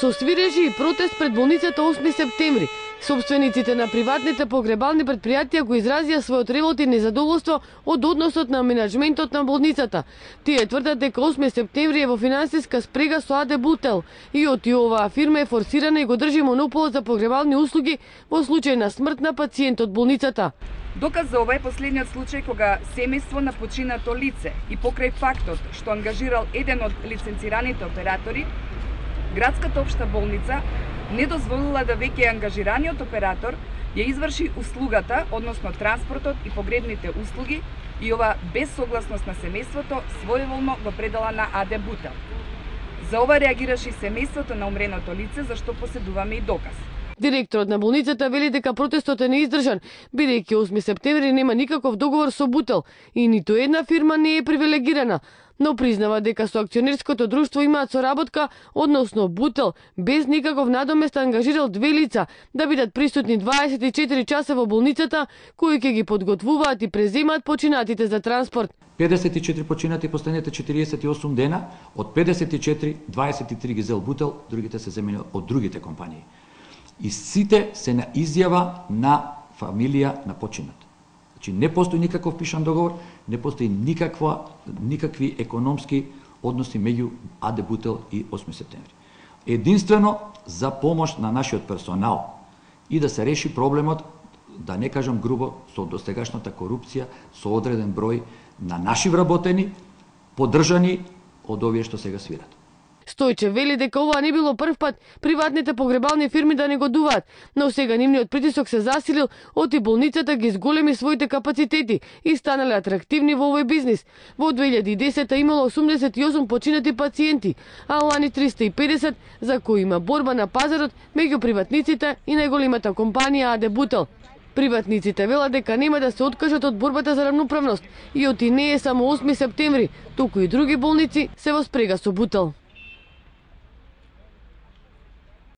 Со свирежи и протест пред болницата 8 септември, Собствениците на приватните погребални предпријатија го изразија својот ревот и незадоволство од односот на менеджментот на болницата. Тие тврдат дека 8 септември е во финансиска спрега со Аде Бутел и од и оваа фирма е форсирана и го држи монополот за погребални услуги во случај на смрт на пациент од болницата. Доказ за ова е последниот случај кога семејство на починато лице и покрај фактот што ангажирал еден од лиценцираните оператори, градската општа болница не дозволила да веќе ангажираниот оператор ја изврши услугата, односно транспортот и погребните услуги, и ова без согласност на семејството своеволно го предала на АД Бутел. За ова реагираше и семејството на умреното лице, за што поседуваме и доказ. Директорот на болницата вели дека протестот е неиздржан, бидејќи 8 септември нема никаков договор со Бутел и ниту една фирма не е привилегирана, но признава дека со акционерското друштво имаат соработка, односно Бутел, без никаков надомест ангажирал две лица да бидат присутни 24 часа во болницата, кои ќе ги подготвуваат и преземаат починатите за транспорт. 54 починати последните 48 дена, од 54, 23 ги зел Бутел, другите се земени од другите компании. И сите се на изјава на фамилија на починат. Значи не постои никаков пишан договор, не постои никаква никакви економски односи меѓу АД Бутел и 8 септември. Единствено за помош на нашиот персонал и да се реши проблемот, да не кажам грубо, со достегашната корупција, со одреден број на наши вработени, поддржани од овие што сега свират. Стојче вели дека ова не било прв пат приватните погребални фирми да негодуваат, но сега нивниот притисок се засилил оти болницата ги зголеми своите капацитети и станале атрактивни во овој бизнис. Во 2010 имало 88 починати пациенти, а лани 350 за кои има борба на пазарот меѓу приватниците и најголемата компанија Аде Бутел. Приватниците велат дека нема да се откажат од борбата за равноправност и оти не е само 8 септември, туку и други болници се во спрега со Бутел.